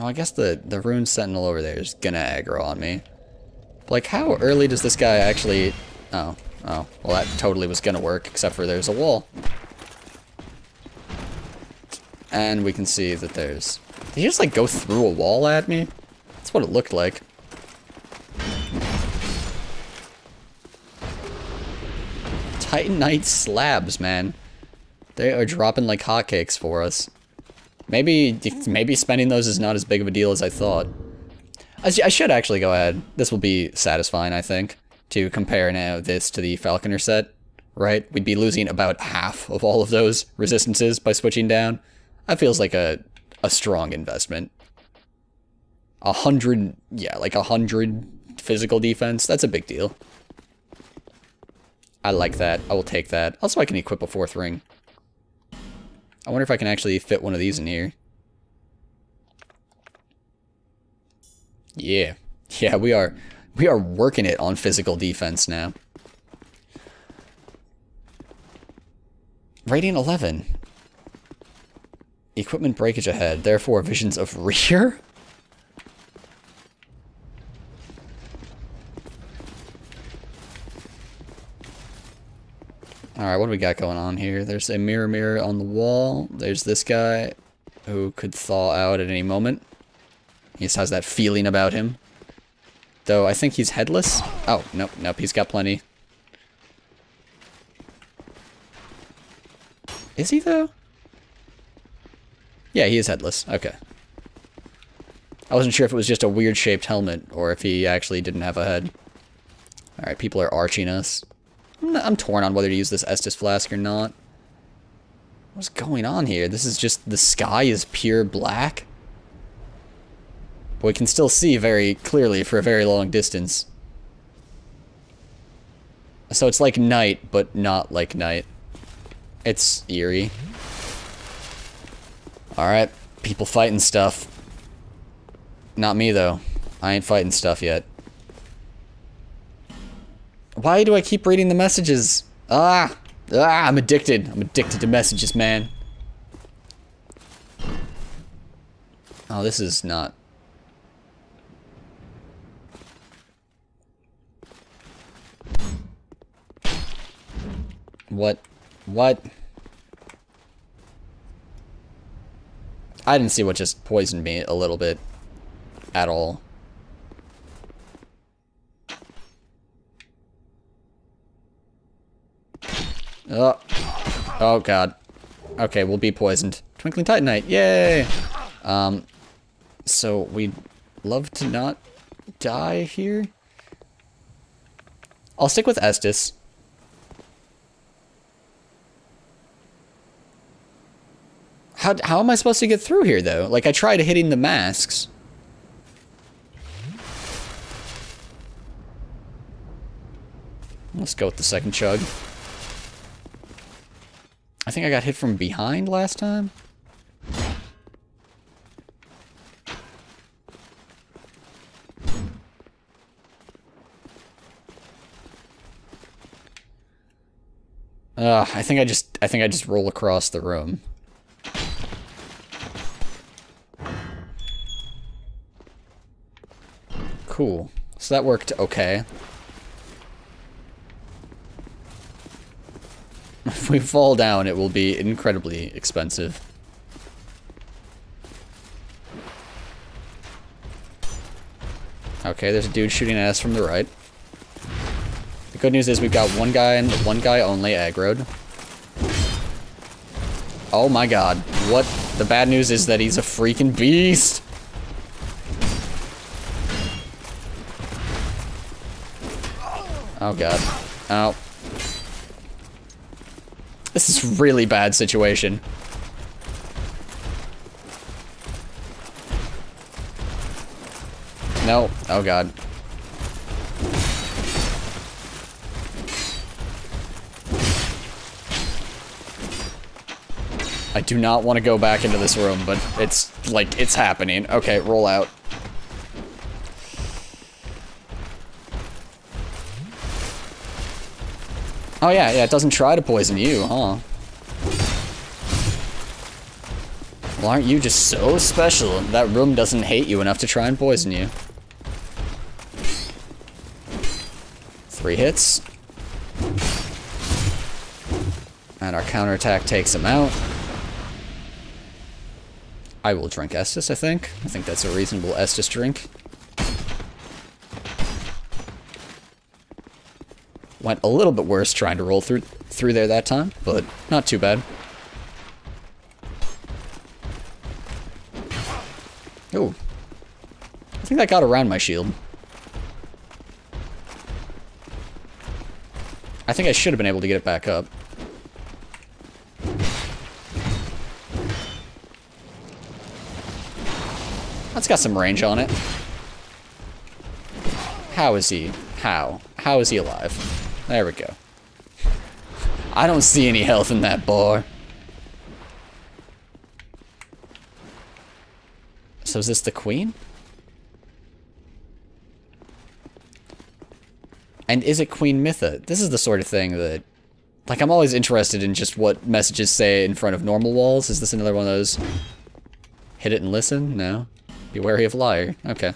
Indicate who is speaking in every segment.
Speaker 1: Oh, I guess the, the ruin sentinel over there is gonna aggro on me. Like, how early does this guy actually... Oh, oh. Well, that totally was gonna work, except for there's a wall. And we can see that there's... Did he just, like, go through a wall at me? That's what it looked like. Titanite slabs, man. They are dropping like hotcakes for us. Maybe, maybe spending those is not as big of a deal as I thought. I, I should actually go ahead. This will be satisfying, I think, to compare now this to the Falconer set, right? We'd be losing about half of all of those resistances by switching down. That feels like a, a strong investment. A hundred, yeah, like a hundred physical defense, that's a big deal. I like that. I will take that. Also, I can equip a fourth ring. I wonder if I can actually fit one of these in here. Yeah. Yeah, we are we are working it on physical defense now. Rating 11. Equipment breakage ahead, therefore visions of rear? Alright, what do we got going on here? There's a mirror mirror on the wall. There's this guy who could thaw out at any moment. He just has that feeling about him. Though I think he's headless. Oh, nope, nope, he's got plenty. Is he though? Yeah, he is headless. Okay. I wasn't sure if it was just a weird shaped helmet or if he actually didn't have a head. Alright, people are arching us. I'm, I'm torn on whether to use this Estus flask or not. What's going on here? This is just, the sky is pure black? But we can still see very clearly for a very long distance. So it's like night, but not like night. It's eerie. Alright, people fighting stuff. Not me, though. I ain't fighting stuff yet. Why do I keep reading the messages? Ah! Ah, I'm addicted. I'm addicted to messages, man. Oh, this is not... What? What? I didn't see what just poisoned me a little bit. At all. Oh. Oh, God. Okay, we'll be poisoned. Twinkling Titanite, yay! Um, so we'd love to not die here? I'll stick with Estus. How, how am I supposed to get through here, though? Like, I tried hitting the masks. Let's go with the second chug. I think I got hit from behind last time. Uh, I think I just I think I just roll across the room. Cool. So that worked okay. If we fall down, it will be incredibly expensive. Okay, there's a dude shooting at us from the right. The good news is we've got one guy and one guy only aggroed. Oh my god. What? The bad news is that he's a freaking beast. Oh god. Oh. This is really bad situation. No. Oh god. I do not want to go back into this room, but it's, like, it's happening. Okay, roll out. Oh yeah, yeah, it doesn't try to poison you, huh? Well, aren't you just so special? That room doesn't hate you enough to try and poison you. Three hits. And our counterattack takes him out. I will drink Estus, I think. I think that's a reasonable Estus drink. Went a little bit worse trying to roll through through there that time, but not too bad. Oh. I think that got around my shield. I think I should have been able to get it back up. That's got some range on it. How is he? How? How is he alive? There we go. I don't see any health in that bar. So is this the queen? And is it Queen Mytha? This is the sort of thing that... Like, I'm always interested in just what messages say in front of normal walls. Is this another one of those... Hit it and listen? No. Be wary of liar. Okay.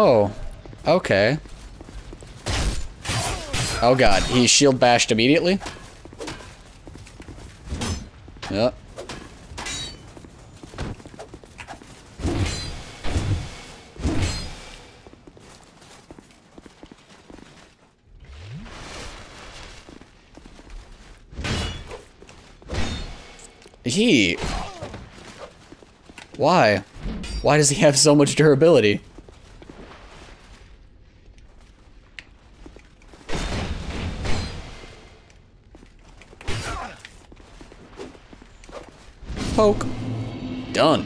Speaker 1: Oh. Okay. Oh god, he shield bashed immediately? Yep. He... Why? Why does he have so much durability? Poke. Done.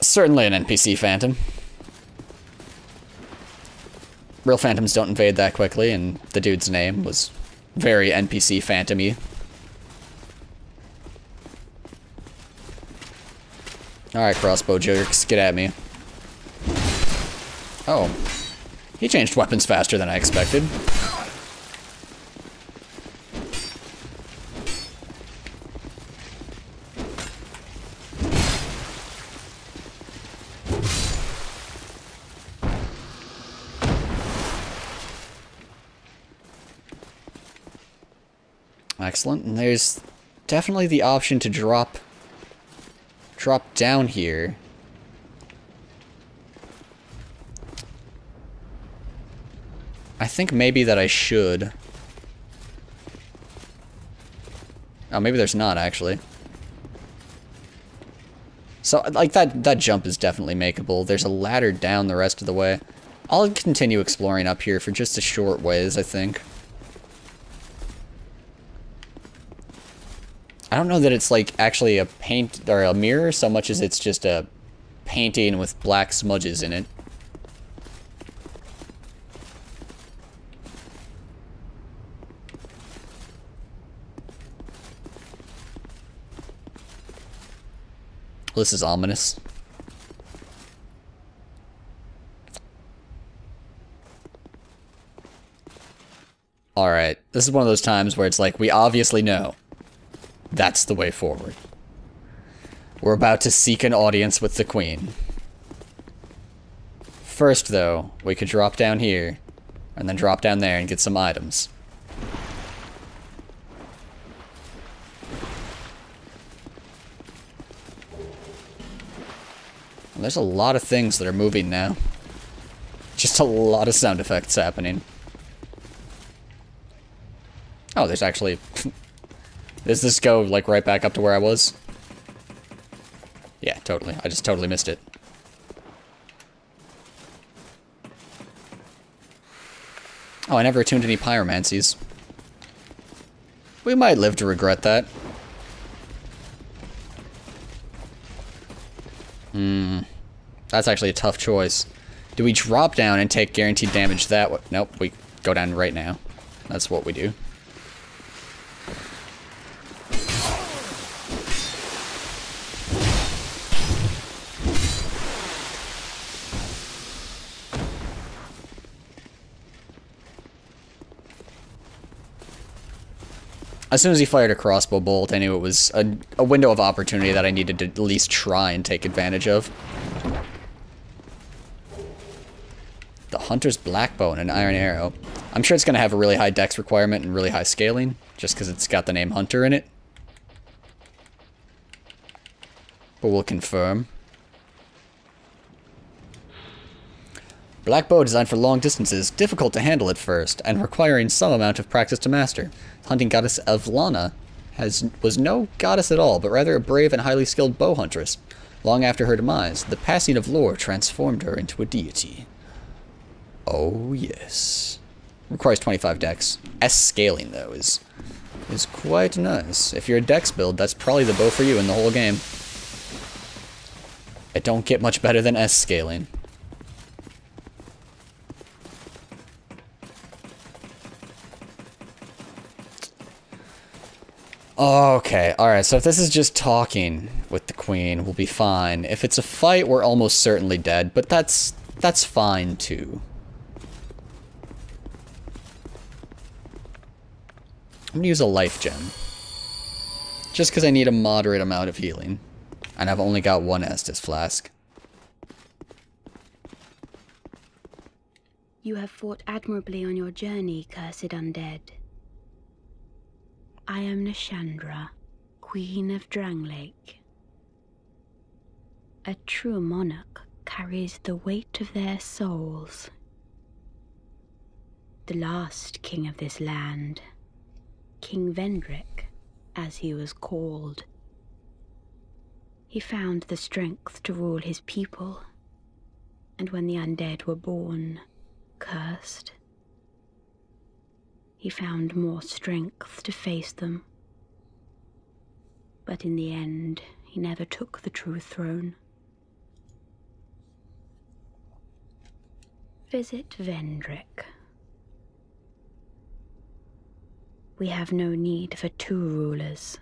Speaker 1: Certainly an NPC phantom. Real phantoms don't invade that quickly, and the dude's name was very NPC phantom-y. Alright, crossbow jerks, get at me. Oh, he changed weapons faster than I expected. Excellent, and there's definitely the option to drop drop down here. Think maybe that I should. Oh, maybe there's not, actually. So, like, that, that jump is definitely makeable. There's a ladder down the rest of the way. I'll continue exploring up here for just a short ways, I think. I don't know that it's, like, actually a paint, or a mirror, so much as it's just a painting with black smudges in it. This is ominous. Alright, this is one of those times where it's like, we obviously know. That's the way forward. We're about to seek an audience with the queen. First, though, we could drop down here, and then drop down there and get some items. There's a lot of things that are moving now. Just a lot of sound effects happening. Oh, there's actually... Does this go, like, right back up to where I was? Yeah, totally. I just totally missed it. Oh, I never attuned any pyromancies. We might live to regret that. Hmm. That's actually a tough choice. Do we drop down and take guaranteed damage that way? Nope, we go down right now. That's what we do. As soon as he fired a crossbow bolt, I knew it was a, a window of opportunity that I needed to at least try and take advantage of. The Hunter's Blackbow and an Iron Arrow. I'm sure it's going to have a really high dex requirement and really high scaling, just because it's got the name Hunter in it. But we'll confirm. Black bow designed for long distances, difficult to handle at first, and requiring some amount of practice to master. Hunting goddess Evlana has was no goddess at all, but rather a brave and highly skilled bow huntress. Long after her demise, the passing of lore transformed her into a deity. Oh yes. Requires 25 dex. S scaling though is is quite nice. If you're a dex build, that's probably the bow for you in the whole game. It don't get much better than S scaling. Okay, alright, so if this is just talking with the queen, we'll be fine. If it's a fight, we're almost certainly dead, but that's that's fine too. I'm gonna use a life gem. Just because I need a moderate amount of healing. And I've only got one Estus flask.
Speaker 2: You have fought admirably on your journey, cursed undead. I am Nashandra, Queen of Drangleic. A true monarch carries the weight of their souls. The last king of this land, King Vendrick, as he was called. He found the strength to rule his people, and when the undead were born, cursed, he found more strength to face them. But in the end, he never took the true throne. Visit Vendrick. We have no need for two rulers.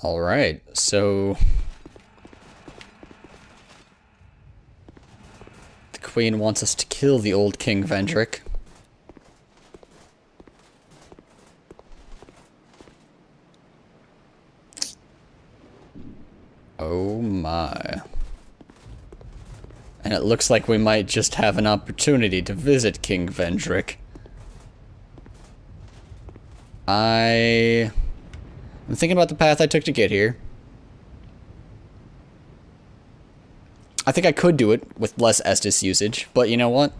Speaker 1: All right, so Queen wants us to kill the old King Vendrick. Oh my. And it looks like we might just have an opportunity to visit King Vendrick. I... I'm thinking about the path I took to get here. I think I could do it with less Estus usage, but you know what?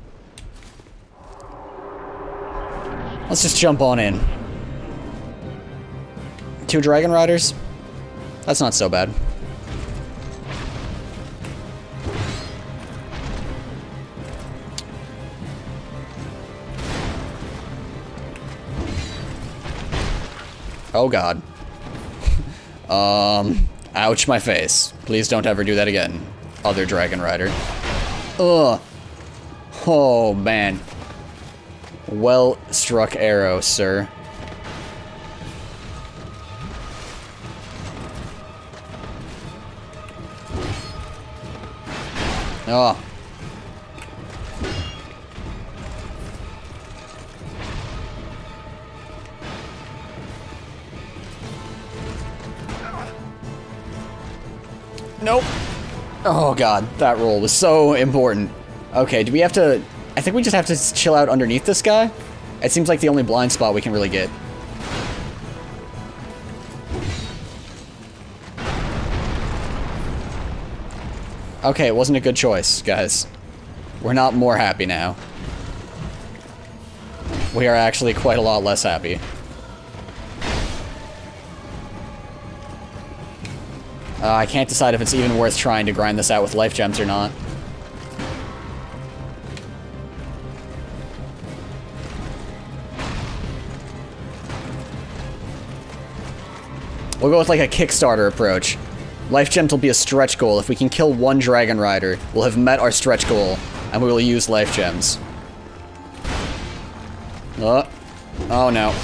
Speaker 1: Let's just jump on in. Two Dragon Riders? That's not so bad. Oh god. um, ouch my face. Please don't ever do that again other Dragon Rider. Ugh. Oh, man. Well struck arrow, sir. Oh. Nope. Oh god, that roll was so important. Okay, do we have to... I think we just have to chill out underneath this guy. It seems like the only blind spot we can really get. Okay, it wasn't a good choice, guys. We're not more happy now. We are actually quite a lot less happy. Uh, I can't decide if it's even worth trying to grind this out with life gems or not. We'll go with like a Kickstarter approach. Life gems will be a stretch goal. If we can kill one Dragon Rider, we'll have met our stretch goal, and we will use life gems. Oh. Oh no.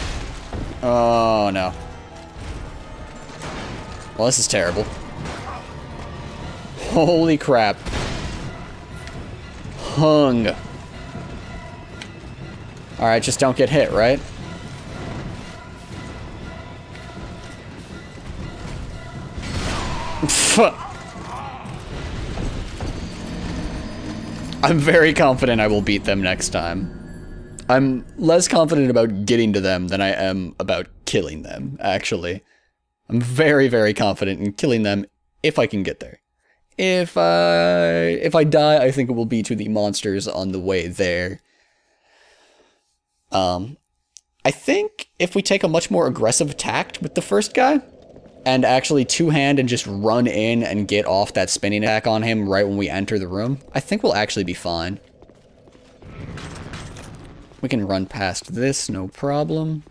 Speaker 1: Oh no. Well, this is terrible. Holy crap. Hung. Alright, just don't get hit, right? I'm very confident I will beat them next time. I'm less confident about getting to them than I am about killing them, actually. I'm very, very confident in killing them if I can get there. If I if I die, I think it will be to the monsters on the way there. Um, I think if we take a much more aggressive tact with the first guy, and actually two-hand and just run in and get off that spinning attack on him right when we enter the room, I think we'll actually be fine. We can run past this, no problem.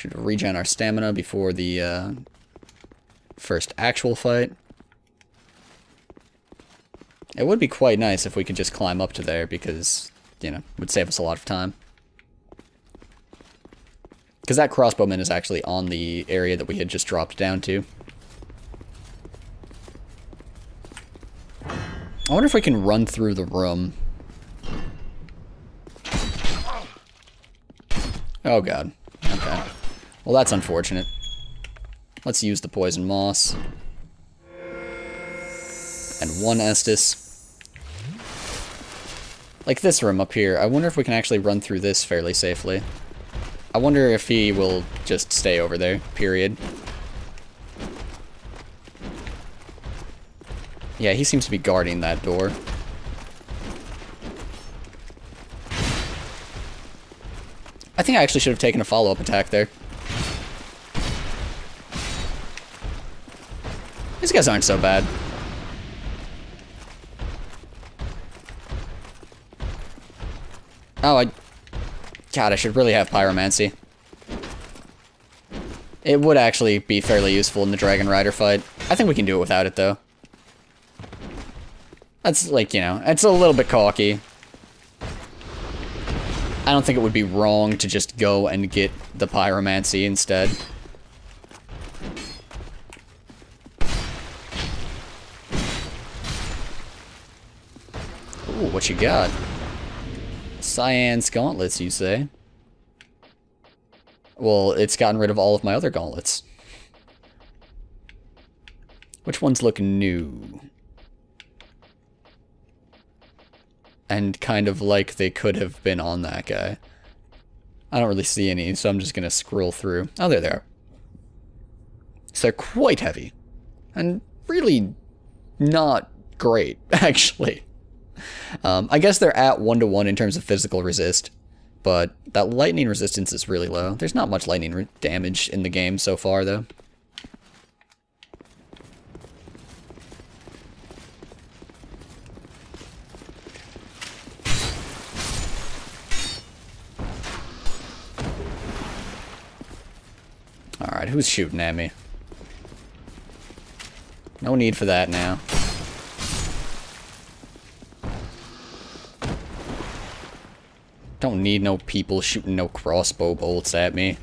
Speaker 1: Should regen our stamina before the uh, first actual fight. It would be quite nice if we could just climb up to there because, you know, it would save us a lot of time. Because that crossbowman is actually on the area that we had just dropped down to. I wonder if we can run through the room. Oh god. Well, that's unfortunate. Let's use the poison moss. And one Estus. Like this room up here, I wonder if we can actually run through this fairly safely. I wonder if he will just stay over there, period. Yeah, he seems to be guarding that door. I think I actually should have taken a follow-up attack there. These guys aren't so bad. Oh, I... God, I should really have Pyromancy. It would actually be fairly useful in the Dragon Rider fight. I think we can do it without it, though. That's, like, you know, it's a little bit cocky. I don't think it would be wrong to just go and get the Pyromancy instead. What you got? Syan's gauntlets, you say? Well, it's gotten rid of all of my other gauntlets. Which ones look new? And kind of like they could have been on that guy. I don't really see any, so I'm just going to scroll through. Oh, there they are. So they're quite heavy. And really not great, actually. Um, I guess they're at one to one in terms of physical resist, but that lightning resistance is really low. There's not much lightning damage in the game so far, though. Alright, who's shooting at me? No need for that now. Don't need no people shooting no crossbow bolts at me.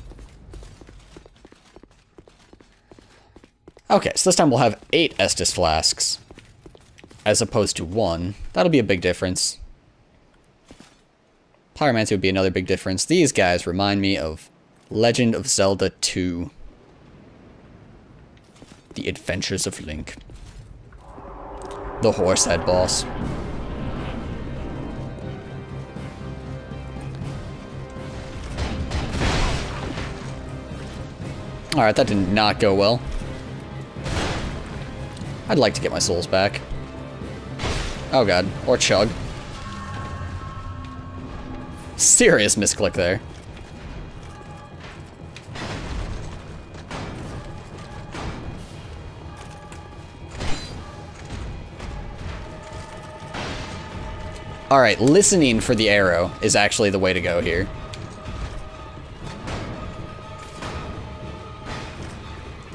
Speaker 1: Okay, so this time we'll have eight Estus flasks. As opposed to one. That'll be a big difference. Pyromancy would be another big difference. These guys remind me of Legend of Zelda 2. The Adventures of Link. The Horsehead boss. Alright, that did not go well. I'd like to get my souls back. Oh god. Or chug. Serious misclick there. Alright, listening for the arrow is actually the way to go here.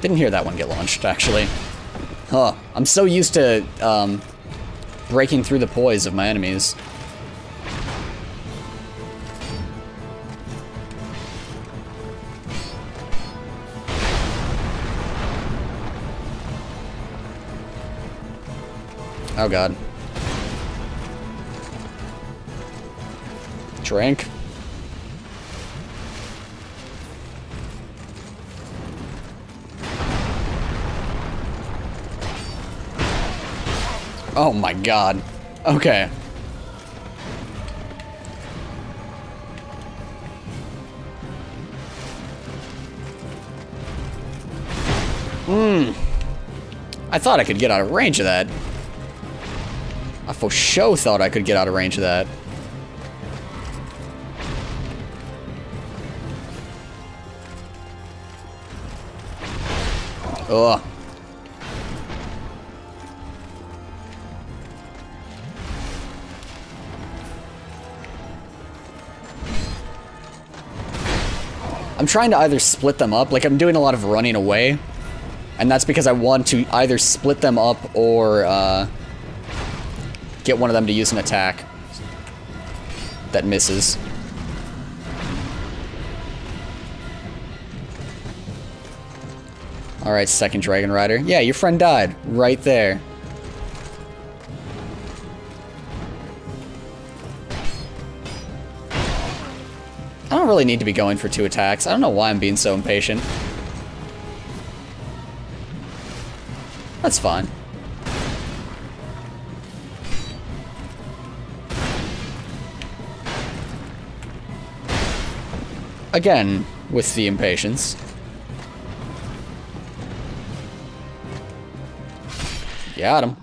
Speaker 1: Didn't hear that one get launched, actually. Huh. I'm so used to, um, breaking through the poise of my enemies. Oh god. Drink. Oh my god. Okay. Hmm. I thought I could get out of range of that. I for sure thought I could get out of range of that. Ugh. I'm trying to either split them up, like I'm doing a lot of running away, and that's because I want to either split them up or uh, get one of them to use an attack that misses. Alright, second Dragon Rider. Yeah, your friend died. Right there. Don't really need to be going for two attacks. I don't know why I'm being so impatient. That's fine. Again, with the impatience. Got him.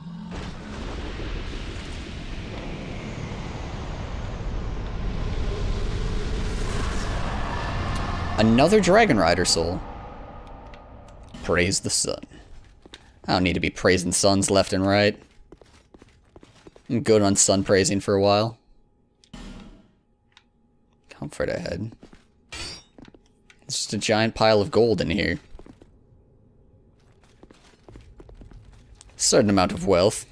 Speaker 1: Another Dragon Rider soul. Praise the sun. I don't need to be praising suns left and right. I'm good on sun praising for a while. Comfort ahead. It's just a giant pile of gold in here. Certain amount of wealth.